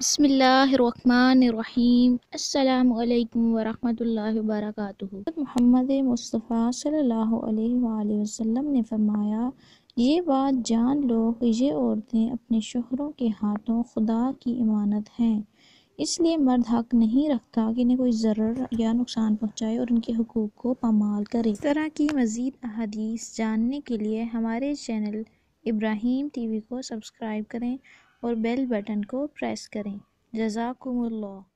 بسم اللہ الرحمن الرحیم السلام علیکم ورحمۃ اللہ وبرکاتہ محمد مصطفیٰ صلی اللہ علیہ وآلہ وسلم نے فرمایا، یہ بات جان لو کہ یہ عورتیں اپنے شوہروں کے ہاتھوں خدا کی امانت ہیں۔ اس لیے مرد حق نہیں رکھتا کہ انہیں کوئی ضرر یا نقصان پہنچائے اور ان کے حقوق کو پامال کرے۔ اس طرح کی مزید احادیث جاننے کے لیے ہمارے چینل ابراہیم ٹی وی کو سبسکرائب کریں اور بیل بٹن کو پریس کریں۔ جزاکم اللہ۔